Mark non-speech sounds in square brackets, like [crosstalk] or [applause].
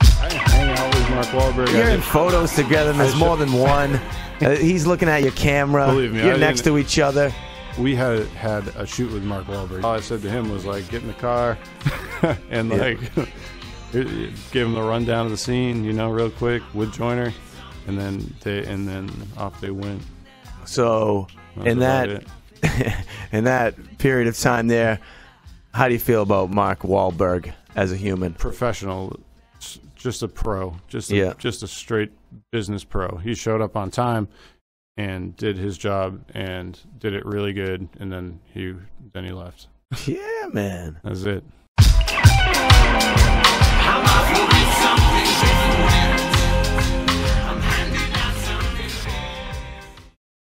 I hang out with Mark Wahlberg. You're in photos together, and there's more than one. [laughs] Uh, he's looking at your camera. Believe me, You're I next to each other. we had had a shoot with Mark Wahlberg. All I said to him was like, get in the car, [laughs] and like, [laughs] give him the rundown of the scene, you know, real quick with Joyner, and then they and then off they went. So, That in that in that period of time there, how do you feel about Mark Wahlberg as a human? professional, just a pro, just a, Yeah. just a straight business pro. He showed up on time and did his job and did it really good, and then he then he left. Yeah, man. That's it.